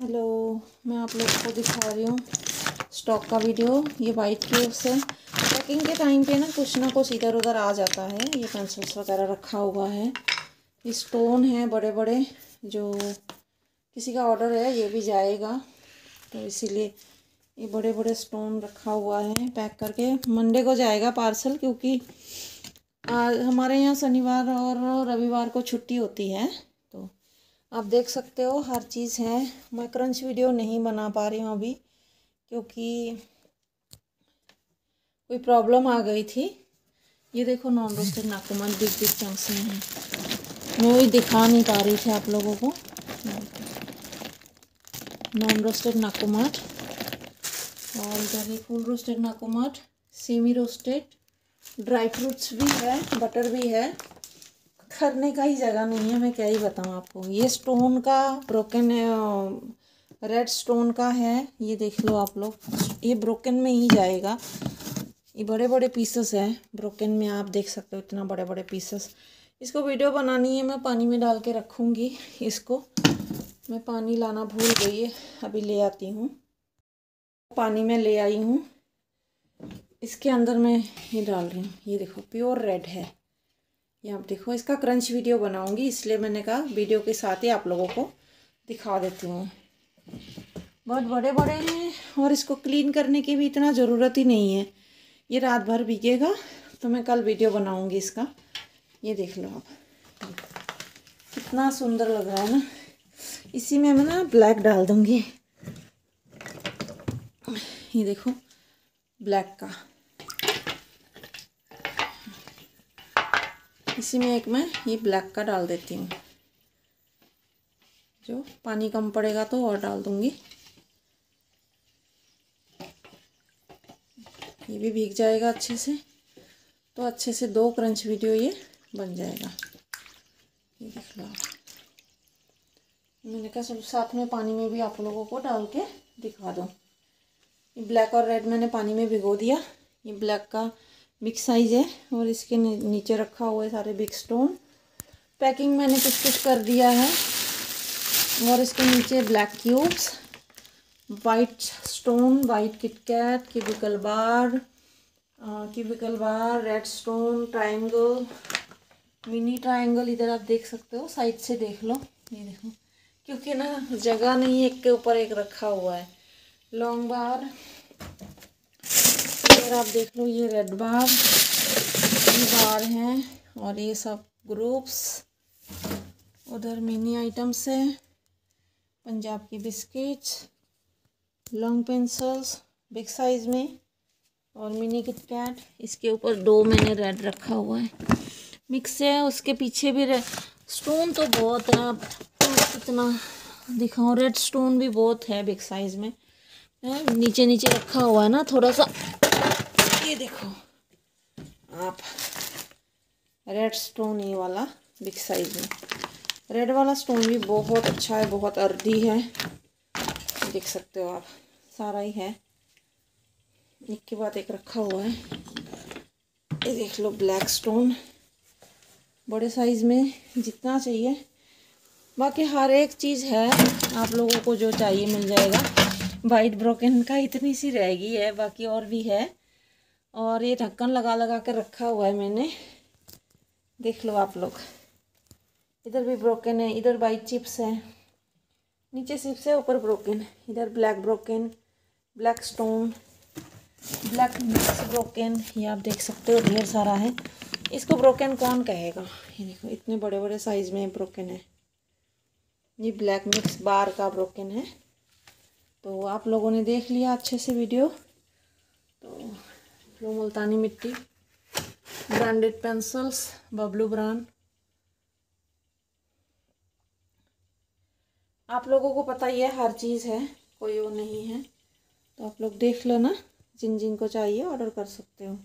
Hello, मैं आप लोगों को दिखा रही हूँ स्टॉक का वीडियो, ये वाइट क्यूब्स है। पैकिंग के टाइम पे ना कुछ ना कुछ इधर उधर आ जाता है, ये पेंसिल्स वगैरह रखा हुआ है। ये स्टोन है बड़े बड़े जो किसी का ऑर्डर है, ये भी जाएगा। तो इसीलिए ये बड़े बड़े स्टोन रखा हुआ है, पैक करके। मंडे को जाएगा पार्सल, क्योंकि हमारे यहाँ शनिवार और रविवार को छुट्टी होती है। आप देख सकते हो, हर चीज़ है। मैं क्रंच वीडियो नहीं बना पा रही हूँ अभी, क्योंकि कोई प्रॉब्लम आ गई थी। ये देखो नॉन रोस्टेड नाकुमन बिग बिग चंक्स में है। मैं वही दिखा नहीं पा रही थी आप लोगों को। नॉन रोस्टेड नाकुमट और इधर ही फुल रोस्टेड नाकुमट सेमी रोस्टेड ड्राई फ्रूट्स भी है बटर भी है। करने का ही जगह नहीं है, मैं क्या ही बताऊँ आपको। ये स्टोन का ब्रोकन रेड स्टोन का है, ये देख लो आप लोग। ये ब्रोकन में ही जाएगा। ये बड़े बड़े पीसेस है। ब्रोकन में आप देख सकते हो इतना बड़े बड़े पीसेस इसको वीडियो बनानी है, मैं पानी में डाल के रखूँगी इसको। मैं पानी लाना भूल गई है, अभी ले आती हूँ। पानी में ले आई हूँ। इसके अंदर मैं ये डाल रही हूँ। ये देखो प्योर रेड है। ये आप देखो, इसका क्रंच वीडियो बनाऊँगी, इसलिए मैंने कहा वीडियो के साथ ही आप लोगों को दिखा देती हूँ। बहुत बड़े बड़े हैं और इसको क्लीन करने की भी इतना ज़रूरत ही नहीं है। ये रात भर भीगेगा तो मैं कल वीडियो बनाऊँगी इसका। ये देख लो आप। कितना सुंदर लग रहा है ना। इसी में मैं ना ब्लैक डाल दूँगी। ये देखो ब्लैक का। इसी में एक मैं ये ब्लैक का डाल देती हूँ। जो पानी कम पड़ेगा तो और डाल दूँगी। ये भी भीग जाएगा अच्छे से। तो अच्छे से दो क्रंच वीडियो ये बन जाएगा। ये देख लो मैंने कहा सब साथ में पानी में भी आप लोगों को डाल के दिखा दो। ये ब्लैक और रेड मैंने पानी में भिगो दिया। ये ब्लैक का बिग साइज़ है और इसके नीचे रखा हुआ है सारे बिग स्टोन। पैकिंग मैंने कुछ कुछ कर दिया है। और इसके नीचे black cubes white stone white KitKat cubicle bar cubicle bar, red stone triangle mini triangle इधर आप देख सकते हो, साइड से देख लो, ये देखो। क्योंकि ना जगह नहीं एक के ऊपर एक रखा हुआ है। लॉन्ग बार इधर आप देख लो, ये रेड बार ये बार हैं और ये सब ग्रुप्स उधर मिनी आइटम्स हैं, पंजाब की biscuits long pencils big size में और मिनी किट कैट इसके ऊपर दो मैंने रेड रखा हुआ है। मिक्स है, उसके पीछे भी रेड स्टोन तो बहुत है, आप कितना दिखाऊँ रेड स्टोन भी बहुत है बिग साइज़ में। नीचे नीचे रखा हुआ है ना, थोड़ा सा ये देखो। आप रेड स्टोन ये वाला बिग साइज़ में। रेड वाला स्टोन भी बहुत अच्छा है, बहुत अर्दी है। देख सकते हो आप, सारा ही है। एक के बाद एक रखा हुआ है। ये देख लो ब्लैक स्टोन बड़े साइज़ में जितना चाहिए। बाकी हर एक चीज़ है, आप लोगों को जो चाहिए मिल जाएगा। वाइट ब्रोकन का इतनी सी रहेगी है, बाकी और भी है। और ये ढक्कन लगा लगा कर रखा हुआ है मैंने। देख लो आप लोग। इधर भी ब्रोकन है, इधर वाइट चिप्स है। नीचे चिप्स है, ऊपर ब्रोकन इधर black broken black stone black mix broken ये आप देख सकते हो, ढेर सारा है। इसको ब्रोकन कौन कहेगा? ये देखो, इतने बड़े बड़े साइज़ में ब्रोकन है। ये ब्लैक मिक्स बार का ब्रोकन है। तो आप लोगों ने देख लिया अच्छे से वीडियो तो लो मुल्तानी मिट्टी ब्रांडेड पेंसिल्स बबलू ब्रांड आप लोगों को पता ही है, हर चीज़ है, कोई वो नहीं है। तो आप लोग देख लो ना जिन जिन को चाहिए ऑर्डर कर सकते हो।